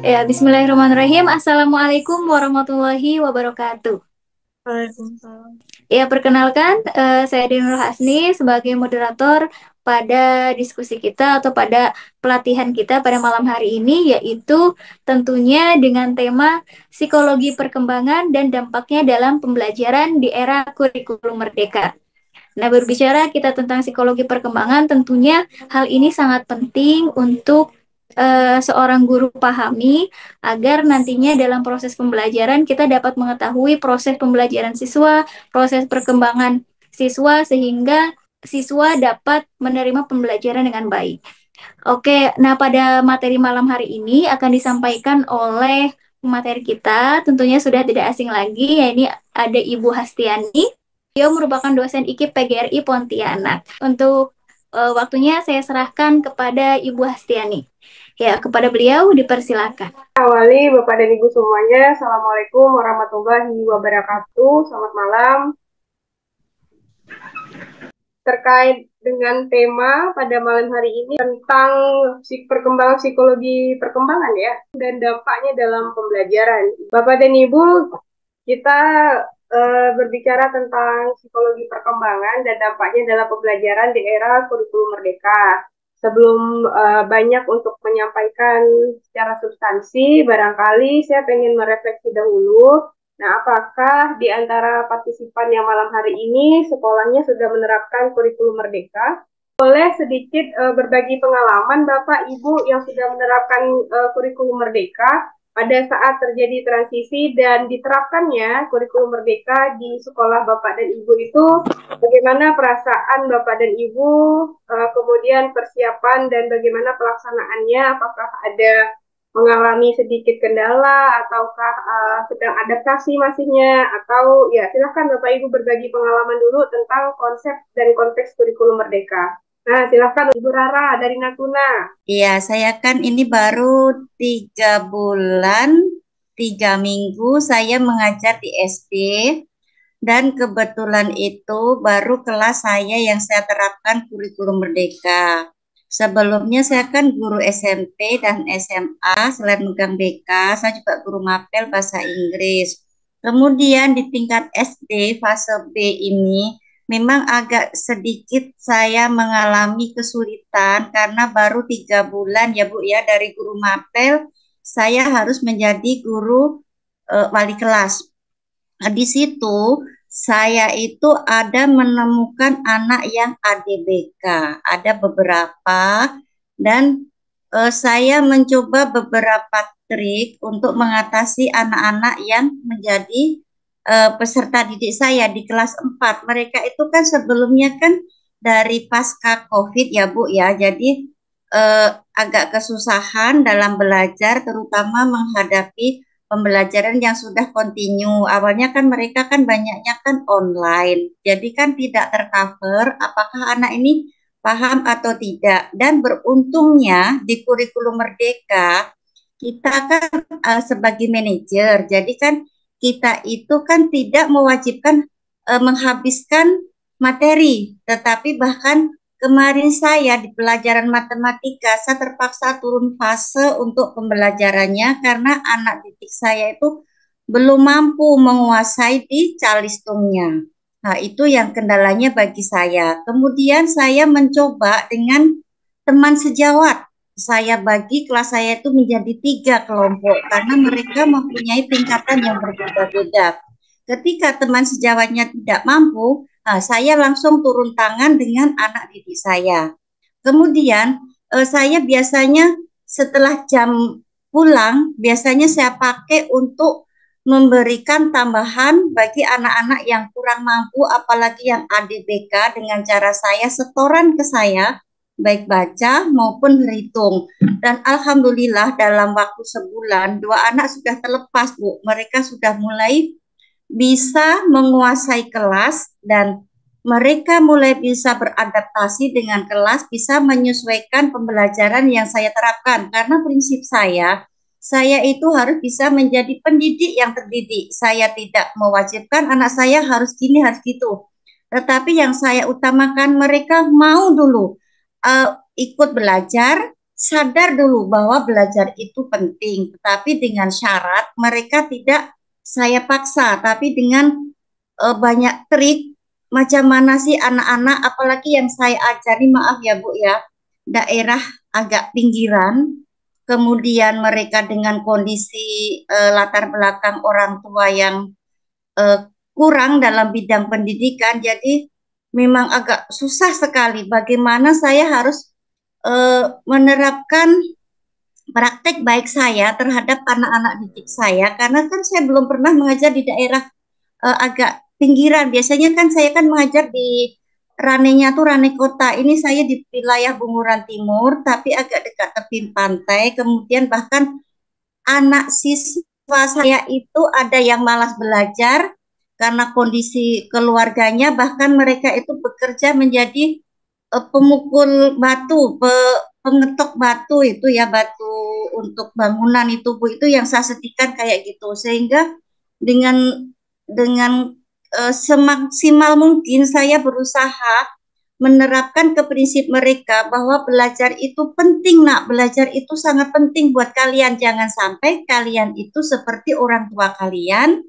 Ya, Bismillahirrahmanirrahim. Assalamualaikum warahmatullahi wabarakatuh. Waalaikumsalam. Ya, perkenalkan, uh, saya Dinur Hasni sebagai moderator pada diskusi kita atau pada pelatihan kita pada malam hari ini, yaitu tentunya dengan tema psikologi perkembangan dan dampaknya dalam pembelajaran di era kurikulum merdeka. Nah, berbicara kita tentang psikologi perkembangan, tentunya hal ini sangat penting untuk uh, seorang guru pahami agar nantinya dalam proses pembelajaran kita dapat mengetahui proses pembelajaran siswa, proses perkembangan siswa sehingga siswa dapat menerima pembelajaran dengan baik. Oke, nah pada materi malam hari ini akan disampaikan oleh materi kita tentunya sudah tidak asing lagi, ya ini ada Ibu Hastiani. Dia merupakan dosen IKIP PGRI Pontianak. Untuk uh, waktunya saya serahkan kepada Ibu Hastiani. Ya, kepada beliau dipersilakan. Awali Bapak dan Ibu semuanya, Assalamualaikum warahmatullahi wabarakatuh. Selamat malam. Terkait dengan tema pada malam hari ini tentang perkembangan psikologi perkembangan ya dan dampaknya dalam pembelajaran. Bapak dan Ibu, kita uh, berbicara tentang psikologi perkembangan dan dampaknya dalam pembelajaran di era kurikulum merdeka sebelum uh, banyak untuk menyampaikan secara substansi, barangkali saya ingin merefleksi dahulu. Nah, apakah di antara partisipan yang malam hari ini sekolahnya sudah menerapkan kurikulum merdeka? Boleh sedikit uh, berbagi pengalaman Bapak Ibu yang sudah menerapkan uh, kurikulum merdeka pada saat terjadi transisi dan diterapkannya kurikulum merdeka di sekolah Bapak dan Ibu itu bagaimana perasaan Bapak dan Ibu uh, kemudian persiapan dan bagaimana pelaksanaannya apakah ada mengalami sedikit kendala ataukah uh, sedang adaptasi masihnya atau ya silahkan Bapak Ibu berbagi pengalaman dulu tentang konsep dan konteks kurikulum merdeka. Nah, silakan Ibu Rara dari Natuna. Iya, saya kan ini baru tiga bulan, tiga minggu saya mengajar di SD dan kebetulan itu baru kelas saya yang saya terapkan kurikulum merdeka. Sebelumnya saya kan guru SMP dan SMA, selain megang BK, saya juga guru mapel bahasa Inggris. Kemudian di tingkat SD fase B ini memang agak sedikit saya mengalami kesulitan karena baru tiga bulan ya Bu ya dari guru mapel saya harus menjadi guru uh, wali kelas. Nah, di situ saya itu ada menemukan anak yang ADBK, ada beberapa dan uh, saya mencoba beberapa trik untuk mengatasi anak-anak yang menjadi uh, peserta didik saya di kelas 4. Mereka itu kan sebelumnya kan dari pasca Covid ya Bu ya. Jadi uh, agak kesusahan dalam belajar terutama menghadapi pembelajaran yang sudah kontinu. Awalnya kan mereka kan banyaknya kan online. Jadi kan tidak tercover apakah anak ini paham atau tidak. Dan beruntungnya di kurikulum merdeka kita kan uh, sebagai manajer. Jadi kan kita itu kan tidak mewajibkan e, menghabiskan materi, tetapi bahkan kemarin saya di pelajaran matematika saya terpaksa turun fase untuk pembelajarannya karena anak didik saya itu belum mampu menguasai di calistungnya. Nah, itu yang kendalanya bagi saya. Kemudian saya mencoba dengan teman sejawat saya bagi kelas saya itu menjadi tiga kelompok karena mereka mempunyai tingkatan yang berbeda-beda. Ketika teman sejawatnya tidak mampu, nah, saya langsung turun tangan dengan anak didik saya. Kemudian eh, saya biasanya setelah jam pulang, biasanya saya pakai untuk memberikan tambahan bagi anak-anak yang kurang mampu, apalagi yang ADBK dengan cara saya setoran ke saya baik baca maupun berhitung. Dan alhamdulillah dalam waktu sebulan dua anak sudah terlepas, Bu. Mereka sudah mulai bisa menguasai kelas dan mereka mulai bisa beradaptasi dengan kelas, bisa menyesuaikan pembelajaran yang saya terapkan. Karena prinsip saya, saya itu harus bisa menjadi pendidik yang terdidik. Saya tidak mewajibkan anak saya harus gini, harus gitu. Tetapi yang saya utamakan mereka mau dulu uh, ikut belajar, sadar dulu bahwa belajar itu penting, tetapi dengan syarat mereka tidak saya paksa, tapi dengan uh, banyak trik macam mana sih anak-anak, apalagi yang saya ajari, maaf ya Bu ya, daerah agak pinggiran, kemudian mereka dengan kondisi uh, latar belakang orang tua yang uh, kurang dalam bidang pendidikan, jadi memang agak susah sekali bagaimana saya harus uh, menerapkan praktek baik saya terhadap anak-anak didik saya karena kan saya belum pernah mengajar di daerah uh, agak pinggiran. Biasanya kan saya kan mengajar di ranenya tuh rane kota. Ini saya di wilayah Bunguran Timur tapi agak dekat tepi pantai. Kemudian bahkan anak siswa saya itu ada yang malas belajar karena kondisi keluarganya bahkan mereka itu bekerja menjadi uh, pemukul batu, pe, pengetok batu itu ya batu untuk bangunan itu Bu. Itu yang saya setikan kayak gitu. Sehingga dengan dengan uh, semaksimal mungkin saya berusaha menerapkan ke prinsip mereka bahwa belajar itu penting nak. Belajar itu sangat penting buat kalian. Jangan sampai kalian itu seperti orang tua kalian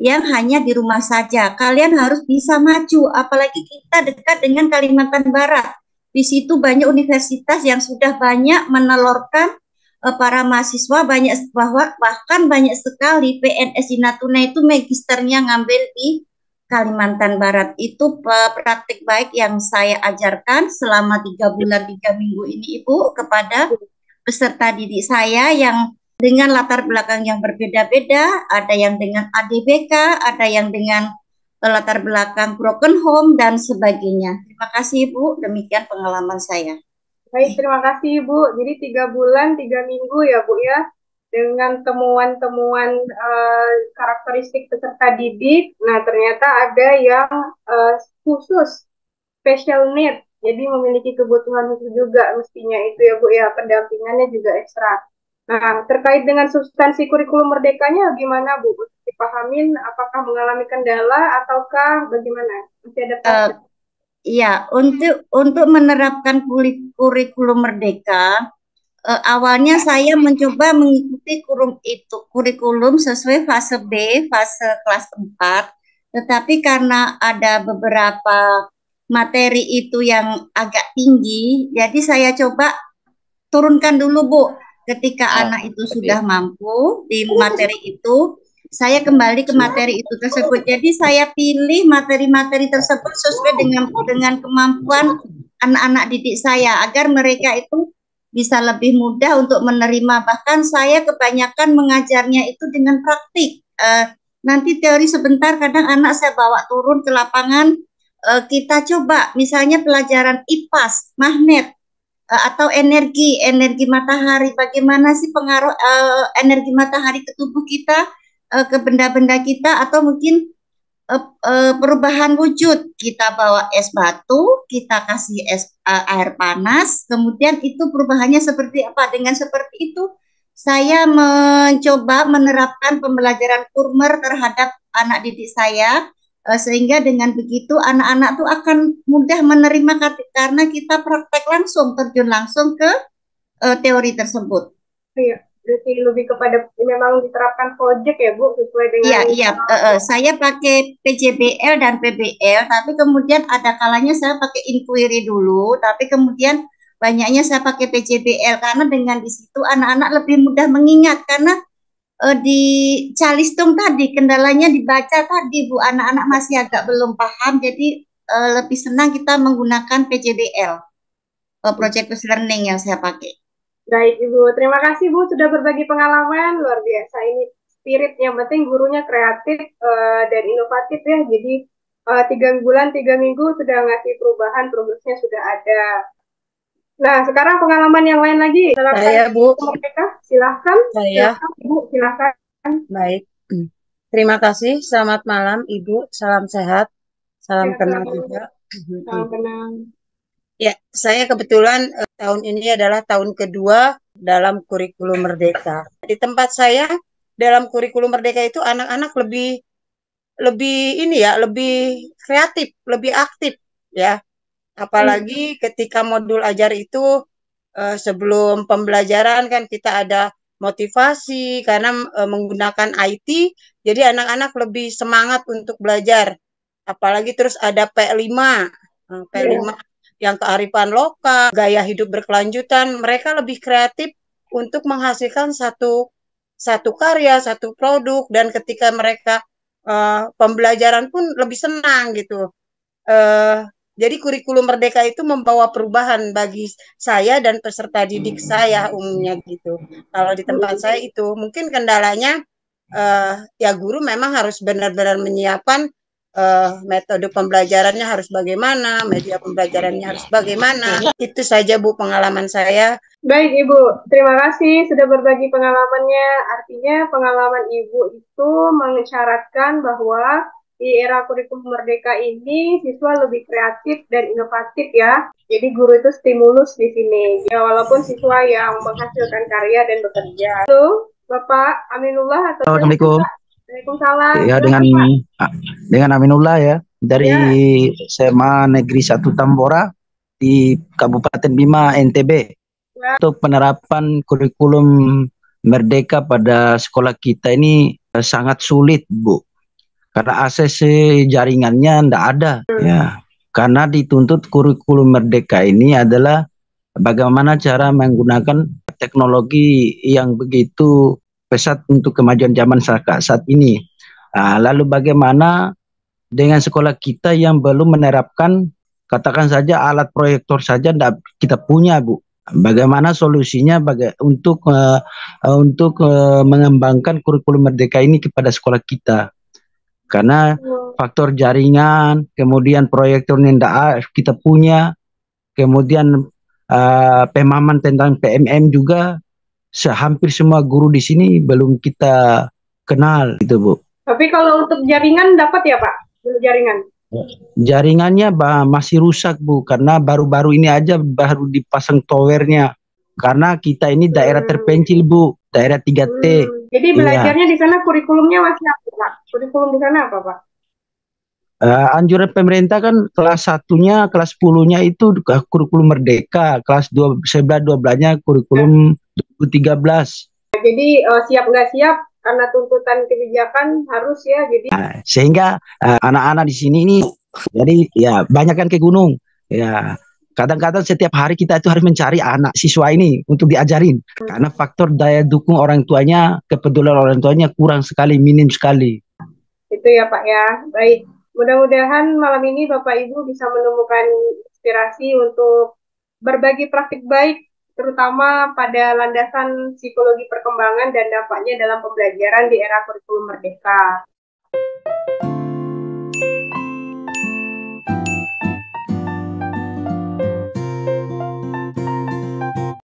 yang hanya di rumah saja. Kalian harus bisa maju, apalagi kita dekat dengan Kalimantan Barat. Di situ banyak universitas yang sudah banyak menelurkan uh, para mahasiswa banyak bahwa bahkan banyak sekali PNS di Natuna itu magisternya ngambil di Kalimantan Barat itu uh, praktik baik yang saya ajarkan selama tiga bulan tiga minggu ini Ibu kepada peserta didik saya yang dengan latar belakang yang berbeda-beda, ada yang dengan ADBK, ada yang dengan latar belakang broken home dan sebagainya. Terima kasih Ibu, demikian pengalaman saya. Baik, terima kasih Ibu. Jadi tiga bulan, tiga minggu ya Bu ya, dengan temuan-temuan uh, karakteristik peserta didik. Nah, ternyata ada yang uh, khusus, special need, jadi memiliki kebutuhan khusus juga mestinya itu ya Bu ya, pendampingannya juga ekstra. Nah, terkait dengan substansi kurikulum merdekanya gimana Bu? Dipahamin apakah mengalami kendala ataukah bagaimana? Masih ada uh, Iya, untuk untuk menerapkan kurikulum merdeka uh, awalnya saya mencoba mengikuti kurikulum itu kurikulum sesuai fase B, fase kelas 4. Tetapi karena ada beberapa materi itu yang agak tinggi, jadi saya coba turunkan dulu, Bu ketika oh, anak itu sudah mampu di materi itu saya kembali ke materi itu tersebut. Jadi saya pilih materi-materi tersebut sesuai dengan dengan kemampuan anak-anak didik saya agar mereka itu bisa lebih mudah untuk menerima. Bahkan saya kebanyakan mengajarnya itu dengan praktik. Uh, nanti teori sebentar, kadang anak saya bawa turun ke lapangan. Uh, kita coba, misalnya pelajaran IPAS, magnet atau energi energi matahari. Bagaimana sih pengaruh uh, energi matahari ke tubuh kita uh, ke benda-benda kita atau mungkin uh, uh, perubahan wujud? Kita bawa es batu kita kasih es uh, air panas kemudian itu perubahannya seperti apa? Dengan seperti itu saya mencoba menerapkan pembelajaran kurmer terhadap anak didik saya sehingga dengan begitu anak-anak tuh akan mudah menerima karena kita praktek langsung terjun langsung ke uh, teori tersebut. Iya, berarti lebih kepada memang diterapkan project ya Bu sesuai dengan Iya, iya, uh, uh, saya pakai PJBL dan PBL tapi kemudian ada kalanya saya pakai inquiry dulu tapi kemudian banyaknya saya pakai PJBL karena dengan di situ anak-anak lebih mudah mengingat karena uh, di Calistung tadi kendalanya dibaca tadi Bu. Anak-anak masih agak belum paham jadi uh, lebih senang kita menggunakan PJBL uh, Project Based Learning yang saya pakai. Baik Ibu, terima kasih Bu sudah berbagi pengalaman. Luar biasa ini spirit. Yang penting gurunya kreatif uh, dan inovatif ya. Jadi uh, tiga bulan tiga minggu sudah ngasih perubahan progresnya sudah ada Nah, sekarang pengalaman yang lain lagi. Silakan Saya, Bu. Mereka, silahkan. Saya. Silahkan, Bu, silahkan. Baik. Terima kasih. Selamat malam, Ibu. Salam sehat. Salam ya, kenal juga. Salam kenal. Ya, saya kebetulan eh, tahun ini adalah tahun kedua dalam kurikulum Merdeka. Di tempat saya dalam kurikulum Merdeka itu anak-anak lebih lebih ini ya, lebih kreatif, lebih aktif ya Apalagi ketika modul ajar itu uh, sebelum pembelajaran kan kita ada motivasi karena uh, menggunakan IT jadi anak-anak lebih semangat untuk belajar. Apalagi terus ada P5 uh, P5 yeah. yang kearifan lokal gaya hidup berkelanjutan mereka lebih kreatif untuk menghasilkan satu satu karya satu produk dan ketika mereka uh, pembelajaran pun lebih senang gitu. Uh, jadi kurikulum merdeka itu membawa perubahan bagi saya dan peserta didik saya umumnya gitu. Kalau di tempat saya itu mungkin kendalanya uh, ya guru memang harus benar-benar menyiapkan uh, metode pembelajarannya harus bagaimana, media pembelajarannya harus bagaimana. Itu saja Bu pengalaman saya. Baik Ibu, terima kasih sudah berbagi pengalamannya. Artinya pengalaman Ibu itu mengisyaratkan bahwa di era kurikulum merdeka ini siswa lebih kreatif dan inovatif ya. Jadi guru itu stimulus di sini. Ya walaupun siswa yang menghasilkan karya dan bekerja. Halo, Bapak Aminullah atau Assalamualaikum. Waalaikumsalam. Ya dengan dengan Aminullah ya dari ya. SMA Negeri 1 Tambora di Kabupaten Bima NTB. Ya. Untuk penerapan kurikulum merdeka pada sekolah kita ini sangat sulit, Bu karena akses jaringannya tidak ada ya karena dituntut kurikulum merdeka ini adalah bagaimana cara menggunakan teknologi yang begitu pesat untuk kemajuan zaman saat ini. Nah, lalu bagaimana dengan sekolah kita yang belum menerapkan katakan saja alat proyektor saja tidak kita punya bu. Bagaimana solusinya baga untuk uh, untuk uh, mengembangkan kurikulum merdeka ini kepada sekolah kita? Karena faktor jaringan, kemudian proyektor yang kita punya, kemudian uh, pemahaman tentang PMM juga sehampir semua guru di sini belum kita kenal gitu Bu. Tapi kalau untuk jaringan dapat ya Pak? Jaringan. Jaringannya bah, masih rusak Bu karena baru-baru ini aja baru dipasang towernya. Karena kita ini daerah hmm. terpencil Bu, daerah 3T. Hmm. Jadi iya. belajarnya iya. di sana kurikulumnya masih apa Pak? Kurikulum di sana apa Pak? Uh, anjuran pemerintah kan kelas satunya, kelas 10-nya itu kurikulum merdeka, kelas 2, 11, 12-nya kurikulum ya. 2013. Jadi uh, siap nggak siap karena tuntutan kebijakan harus ya jadi uh, sehingga anak-anak uh, di sini ini jadi ya banyak kan ke gunung ya kadang-kadang setiap hari kita itu harus mencari anak siswa ini untuk diajarin hmm. karena faktor daya dukung orang tuanya kepedulian orang tuanya kurang sekali minim sekali itu ya Pak ya baik mudah-mudahan malam ini Bapak Ibu bisa menemukan inspirasi untuk berbagi praktik baik terutama pada landasan psikologi perkembangan dan dampaknya dalam pembelajaran di era kurikulum merdeka.